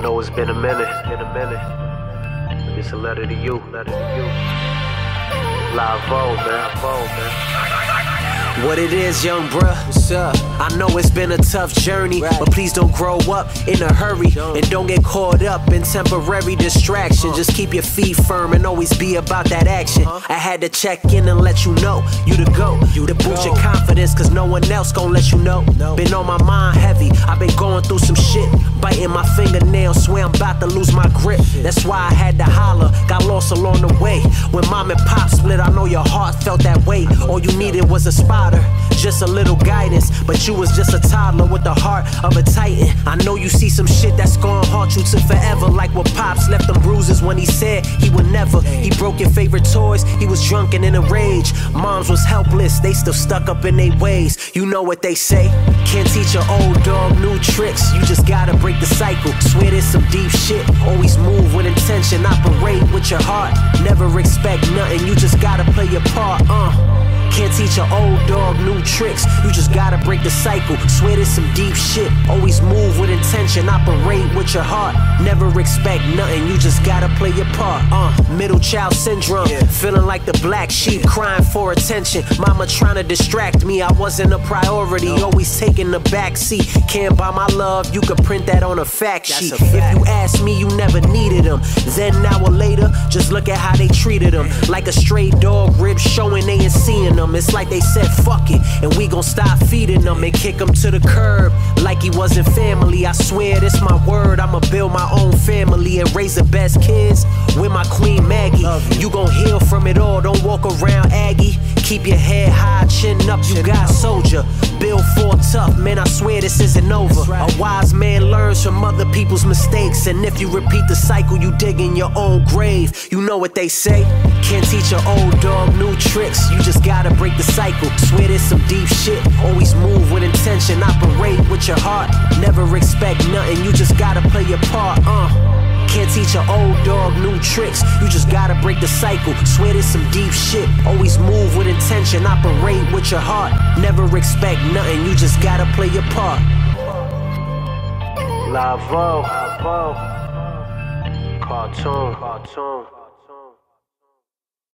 I know it's been a minute, been a minute. It's a letter to you, letter to you. Lex Lavo, man, Lex Lavo, man. What it is, young bruh? What's up? I know it's been a tough journey, Right. but please don't grow up in a hurry Don't. and don't get caught up in temporary distraction. Just keep your feet firm and always be about that action. Uh-huh. I had to check in and let you know you the go. You to boost your confidence, cause no one else gon' let you know. No. Been on my mind heavy, I've been going through some shit. Biting my fingernails, swear I'm about to lose my grip. That's why I had to holler, got lost along the way. When mom and pop split, I know your heart felt that way. All you needed was a spotter, just a little guidance. But you was just a toddler with the heart of a titan. I know you see some shit that's gonna haunt you to forever. Like what Pops left them bruises when he said he would never. He broke your favorite toys, he was drunk and in a rage. Moms was helpless, they still stuck up in their ways. You know what they say? Can't teach an old dog new tricks. You just gotta break the cycle. Swear there's some deep shit. Always move with intention, operate with your heart. Never expect nothing, you just gotta play your part. Uh. Teach an old dog new tricks. You just gotta break the cycle. Swear there's some deep shit. Always move with intention, operate with your heart. Never expect nothing, you just gotta play your part. Uh, middle child syndrome. Yeah. Feeling like the black sheep, crying for attention. Mama trying to distract me, I wasn't a priority. Always taking the back seat. Can't buy my love, you could print that on a fact That's sheet. a fact. If you ask me, you never needed them. Then an hour later, just look at how they treated them. Like a stray dog, ribs showing they them. It's like they said, fuck it, and we gon' stop feeding them and kick him to the curb. Like he wasn't family. I swear, this my word. I'ma build my own family and raise the best kids with my queen Maggie. You. You gon' heal from it all. Don't walk around Aggie. Keep your head high, chin up. You got soldier. Build tough, man. I swear this isn't over. Right. A wise man learns from other people's mistakes. And if you repeat the cycle, you dig in your own grave. You know what they say? Can't teach an old dog new tricks. You just gotta break the cycle. Swear there's some deep shit. Always move with intention. Operate with your heart. Never expect nothing. You just gotta play your part. Uh. Can't teach an old dog new tricks. You just gotta break the cycle. Swear there's some deep shit. Always move with intention. Operate with your heart. Never expect nothing. You just gotta play your part. Lex Lavo. Cartune, Cartune.